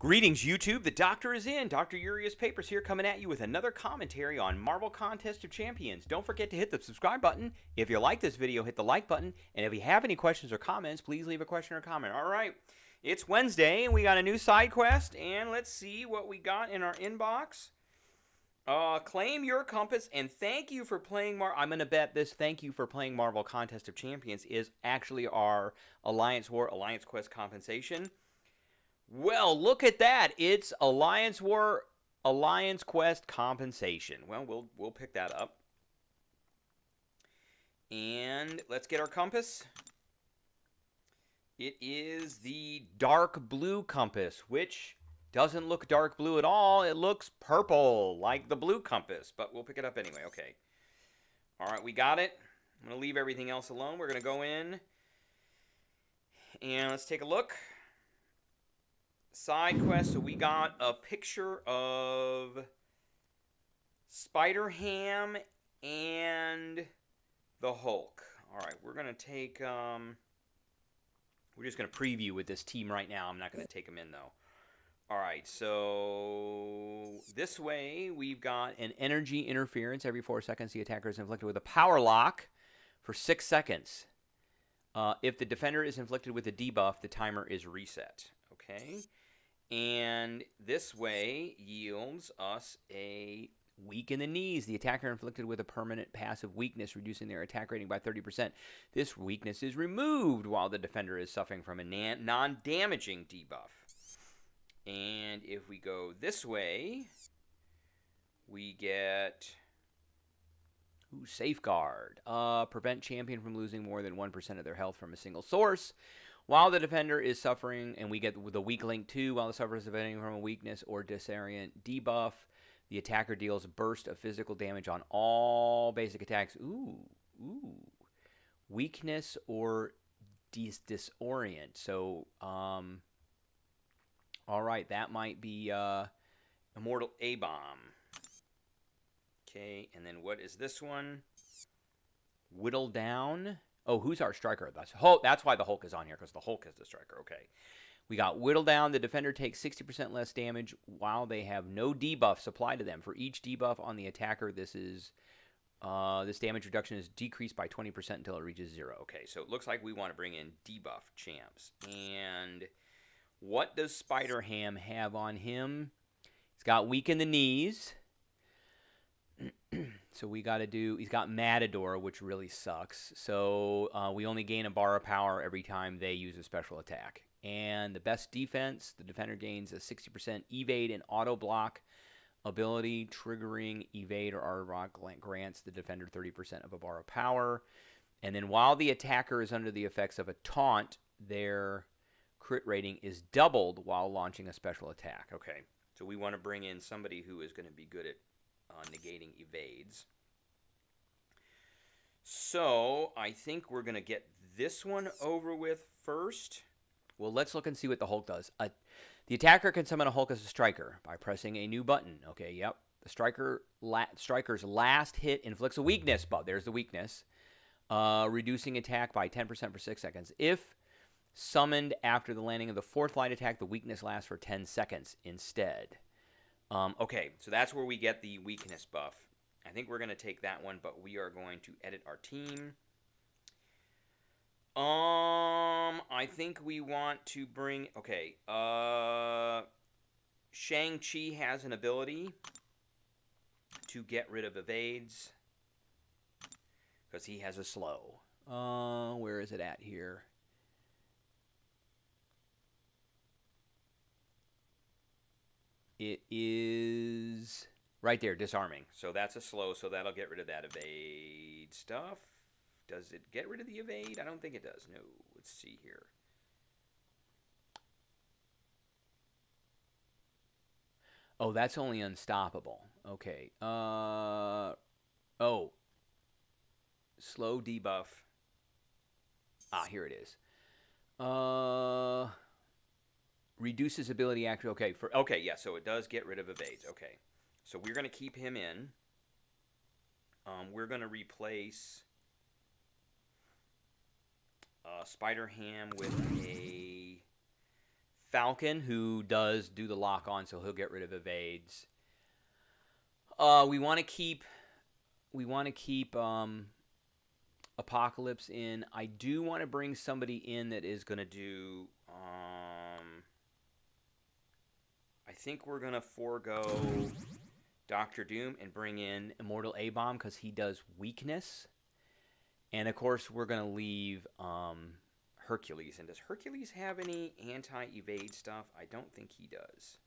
Greetings, YouTube. The doctor is in. Dr. Yurius Papers here coming at you with another commentary on Marvel Contest of Champions. Don't forget to hit the subscribe button. If you like this video, hit the like button. And if you have any questions or comments, please leave a question or comment. All right. It's Wednesday, and we got a new side quest. And let's see what we got in our inbox. Uh, claim your compass and thank you for playing Mar. I'm gonna bet this thank you for playing Marvel Contest of Champions is actually our Alliance War Alliance Quest compensation. Well, look at that. It's Alliance War Alliance Quest compensation. Well, we'll we'll pick that up. And let's get our compass. It is the dark blue compass, which doesn't look dark blue at all. It looks purple, like the blue compass, but we'll pick it up anyway. Okay. All right, we got it. I'm going to leave everything else alone. We're going to go in and let's take a look side quest. So we got a picture of Spider Ham and the Hulk. All right, we're gonna take. Um, we're just gonna preview with this team right now. I'm not gonna take them in though. All right, so this way we've got an energy interference every four seconds. The attacker is inflicted with a power lock for six seconds. Uh, if the defender is inflicted with a debuff, the timer is reset. Okay. And this way yields us a weak in the knees. The attacker inflicted with a permanent passive weakness, reducing their attack rating by 30%. This weakness is removed while the defender is suffering from a non damaging debuff. And if we go this way, we get. Ooh, safeguard. Uh, prevent champion from losing more than 1% of their health from a single source. While the defender is suffering, and we get the weak link too, while the sufferer is suffering from a weakness or disorient debuff, the attacker deals burst of physical damage on all basic attacks. Ooh, ooh. Weakness or dis- disorient. So, um, all right, that might be uh, Immortal A Bomb. Okay, and then what is this one? Whittle down. Oh, who's our striker? That's Hulk. That's why the Hulk is on here because the Hulk is the striker. Okay. We got whittled down. The defender takes 60% less damage while they have no debuffs applied to them. For each debuff on the attacker, this is uh, this damage reduction is decreased by 20% until it reaches zero. Okay, so it looks like we want to bring in debuff champs. And what does Spider Ham have on him? He's got weak in the knees. So we got to do. He's got Matador, which really sucks. So uh, we only gain a bar of power every time they use a special attack. And the best defense, the defender gains a 60% evade and auto block ability, triggering evade or auto block grants the defender 30% of a bar of power. And then while the attacker is under the effects of a taunt, their crit rating is doubled while launching a special attack. Okay, so we want to bring in somebody who is going to be good at uh, negating evades. So I think we're going to get this one over with first. Well, let's look and see what the Hulk does. Uh, the attacker can summon a Hulk as a striker by pressing a new button. Okay, yep. The striker la striker's last hit inflicts a weakness, but there's the weakness. Uh, reducing attack by 10% for 6 seconds. If summoned after the landing of the fourth light attack, the weakness lasts for 10 seconds instead. Um, okay, so that's where we get the weakness buff. I think we're going to take that one, but we are going to edit our team. Um, I think we want to bring... Okay, uh... Shang-Chi has an ability to get rid of evades. Because he has a slow. Uh, where is it at here? It is right there, disarming. So that's a slow, so that'll get rid of that evade stuff. Does it get rid of the evade? I don't think it does. No. Let's see here. Oh, that's only unstoppable. Okay. Uh oh. Slow debuff. Ah, here it is. Uh reduces ability action. Okay, for okay, yeah. So it does get rid of evades. Okay, so we're gonna keep him in. Um, we're gonna replace uh, Spider Ham with a Falcon, who does do the lock on, so he'll get rid of evades. Uh, we want to keep we want to keep um, Apocalypse in. I do want to bring somebody in that is going to do. Um, think we're to forego Doctor Doom and bring in Immortal A Bomb because he does weakness. And of course, we're to leave um, Hercules. And does Hercules have any anti evade stuff? I don't think he does.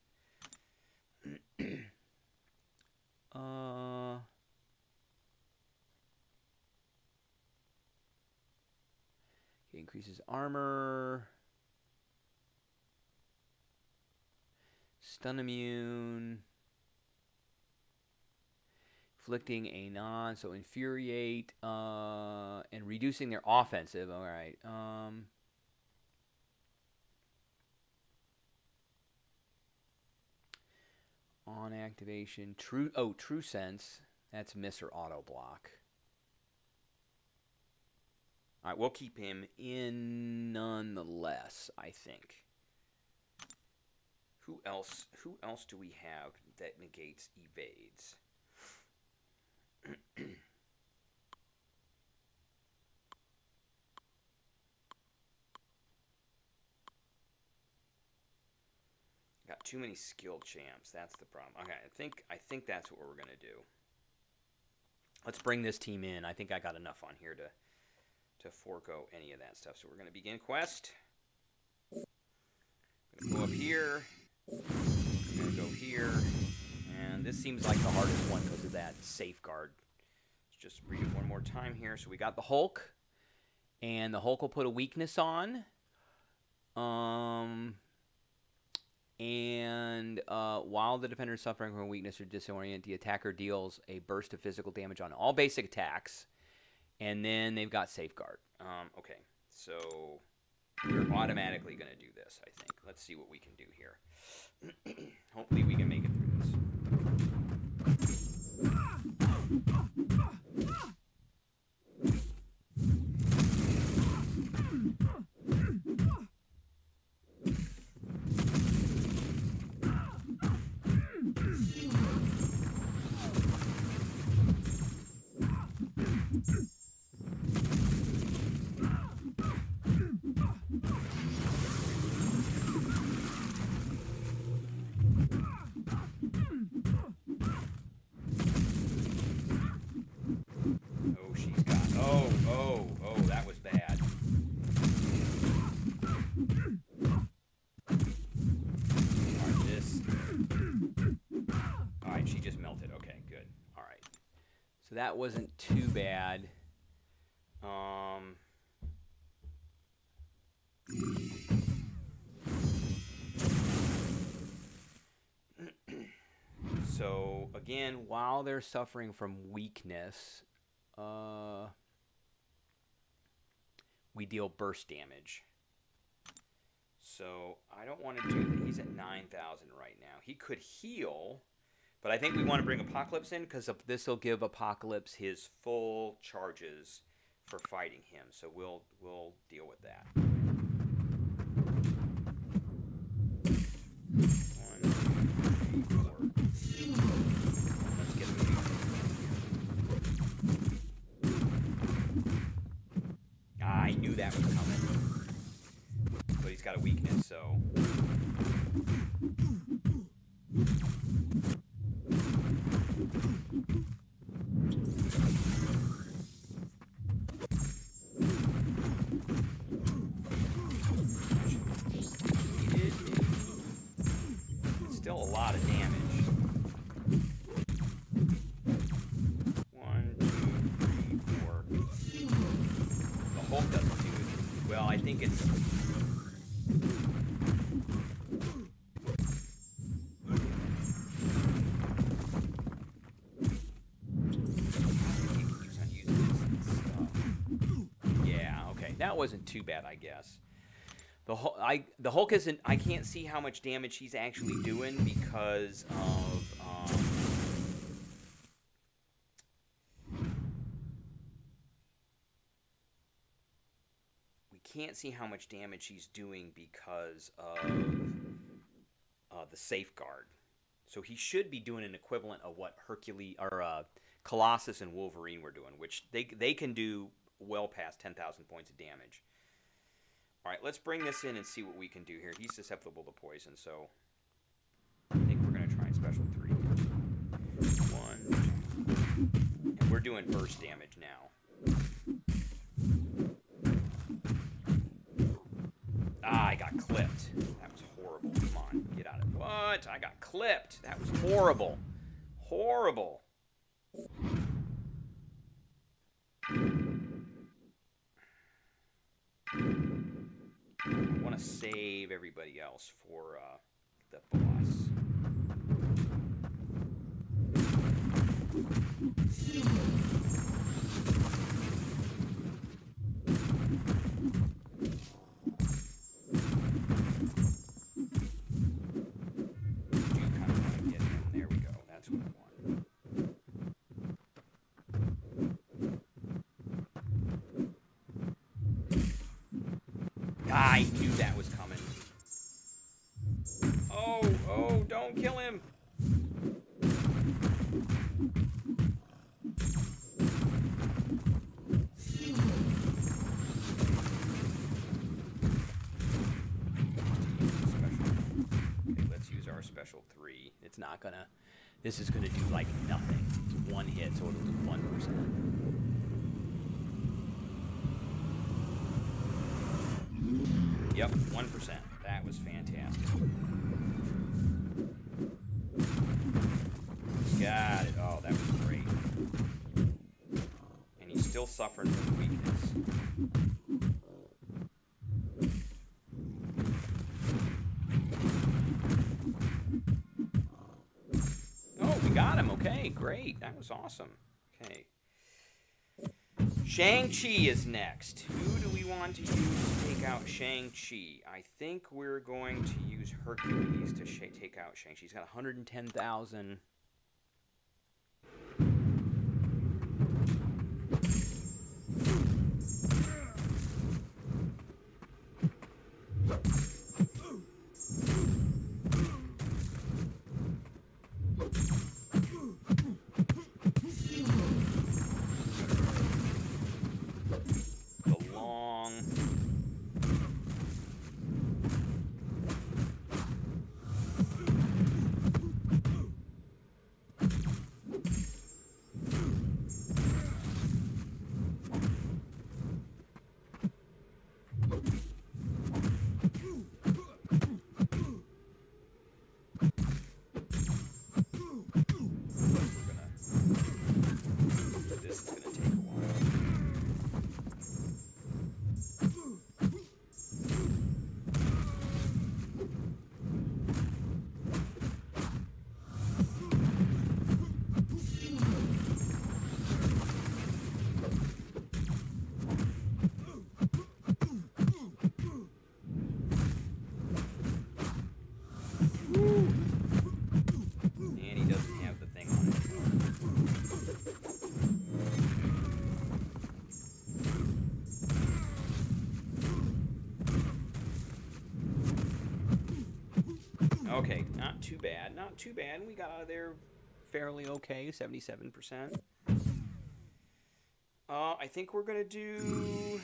uh. He increases armor. Stun immune. Inflicting a non, so infuriate, uh, and reducing their offensive. All right. Um, on activation, true. Oh, true sense. That's miss or auto block. All right, we'll keep him in nonetheless. I think. Who else? Who else do we have that negates evades? Got too many skilled champs. That's the problem. Okay, I think I think that's what we're gonna do. Let's bring this team in. I think I got enough on here to to forego any of that stuff. So we're gonna begin quest. Gonna go up here. This seems like the hardest one because of that safeguard. Let's just read it one more time here. So we got the Hulk. And the Hulk will put a weakness on. Um, and uh, while the defender is suffering from a weakness or disorient, the attacker deals a burst of physical damage on all basic attacks. And then they've got safeguard. Um, okay, so we're automatically going to do this, I think. Let's see what we can do here. Hopefully we can make it through this. That wasn't too bad. Um. So again, while they're suffering from weakness, uh, we deal burst damage. So I don't want to do that. He's at 9,000 right now. He could heal, but I think we want to bring Apocalypse in because This will give Apocalypse his. full charges for fighting him. So we'll we'll deal with that. I knew that was coming. But he's got a weakness, so. He did. Still a lot of damage. One, two, three, four. The Hulk doesn't do it. Well, I think it's. That wasn't too bad, I guess. The Hulk, I the Hulk isn't. I can't see how much damage he's actually doing because of. Um, we can't see how much damage he's doing because of uh, the safeguard. So he should be doing an equivalent of what Hercules or uh, Colossus and Wolverine were doing, which they they can do well past 10,000 points of damage. All right, let's bring this in and see what we can do here. He's susceptible to poison, so I think we're going to try special three. One, and we're doing burst damage now. Ah, I got clipped. That was horrible. Come on, get out of it. What? I got clipped. That was horrible. Horrible. Want to save everybody else for uh, the boss. It's not gonna. This is gonna do like nothing. It's one hit, so it'll do one percent. Yep, 1%. That was fantastic. Got it. Oh, that was great. And he's still suffering from weakness. Oh, we got him. Okay, great. That was awesome. Okay. Shang-Chi is next. Who do we want to use to take out Shang-Chi? I think we're going to use Hercules to take out Shang-Chi. He's got 110,000. Too bad. Not too bad. We got out of there fairly okay, 77%. Uh, I think we're going to do.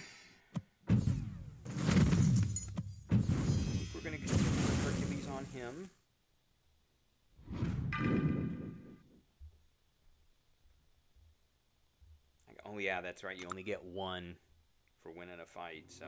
We're going to continue Hercules on him. Oh yeah, that's right. You only get one for winning a fight. So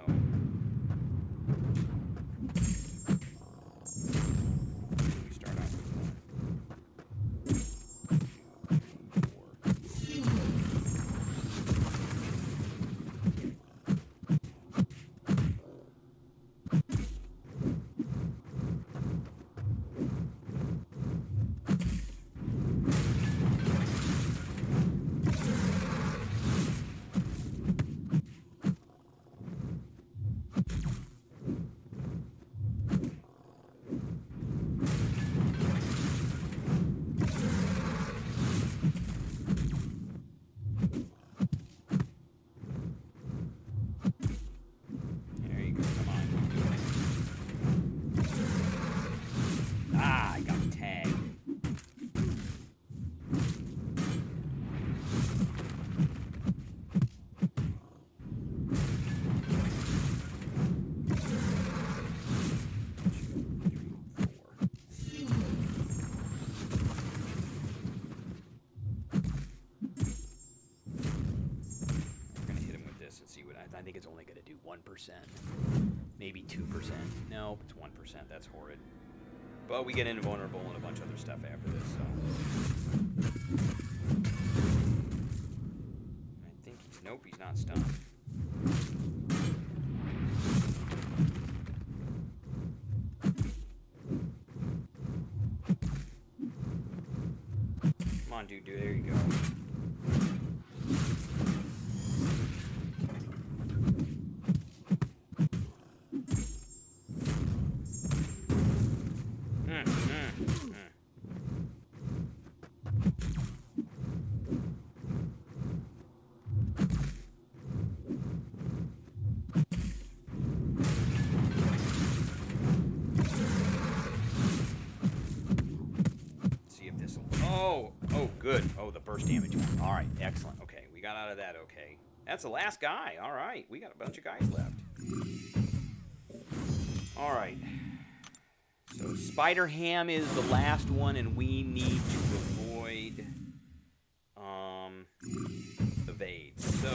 maybe 2%. No, it's 1%. That's horrid. But we get invulnerable and a bunch of other stuff after this, so. I think he's. Nope, he's not stunned. Come on, dude, dude, there you go. Damage. All right, excellent. Okay, we got out of that. Okay, that's the last guy. All right, we got a bunch of guys left. All right. So Spider Ham is the last one, and we need to avoid um, evade. So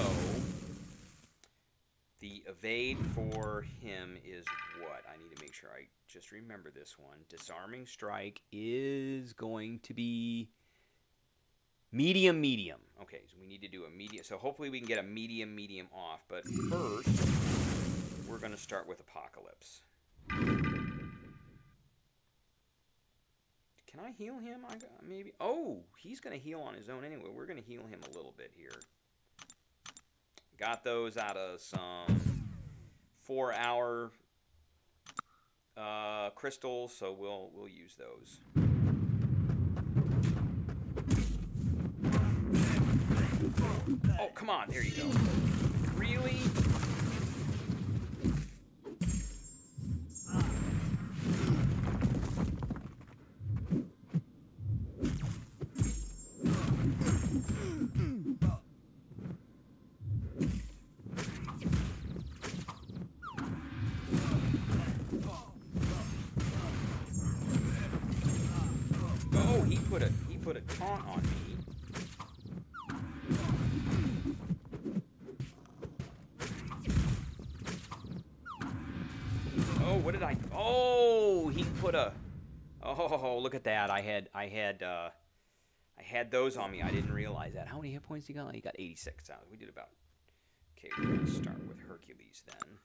the evade for him is what? I need to make sure I just remember this one. Disarming strike is going to be medium, medium. Okay, so we need to do a medium. So hopefully we can get a medium, medium off. But first, we're going to start with Apocalypse. Can I heal him? I got, maybe. Oh, he's going to heal on his own anyway. We're going to heal him a little bit here. Got those out of some four-hour uh, crystals, so we'll we'll use those. Oh, come on! There you go. Really? Oh, he put a he put a taunt on me. Put a. Oh, look at that! I had I had uh, I had those on me. I didn't realize that. How many hit points you got? You got 86. Uh, We did about. Okay, we're gonna start with Hercules then.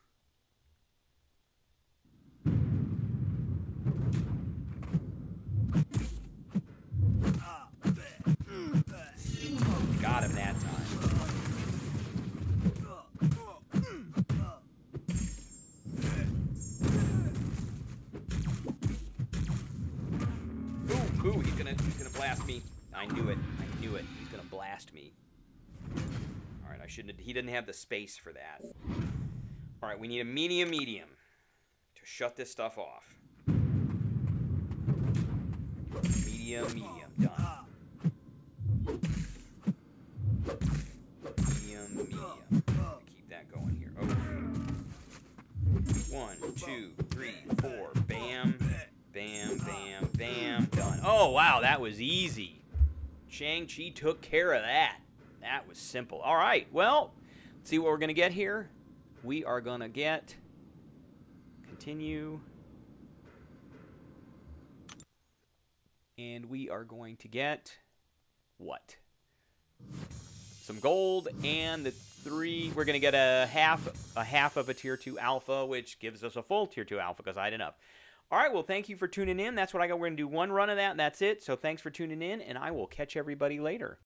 I knew it. I knew it. He's gonna blast me. All right, I shouldn't. have, He didn't have the space for that. All right, we need a medium, medium to shut this stuff off. Medium, medium, done. Medium, medium. Keep that going here. Okay. One, two, three, four. Bam, bam, bam, bam. Done. Oh, wow, that was easy. Shang-Chi took care of that. That was simple. All right, well, let's see what we're going to get here. We are going to get. Continue. And we are going to get. What? some gold and the three we're going to get a half a half of a tier 2 alpha which gives us a full tier 2 alpha because i had enough all right well thank you for tuning in. That's what i got. We're going to do one run of that and that's it. So thanks for tuning in and i will catch everybody later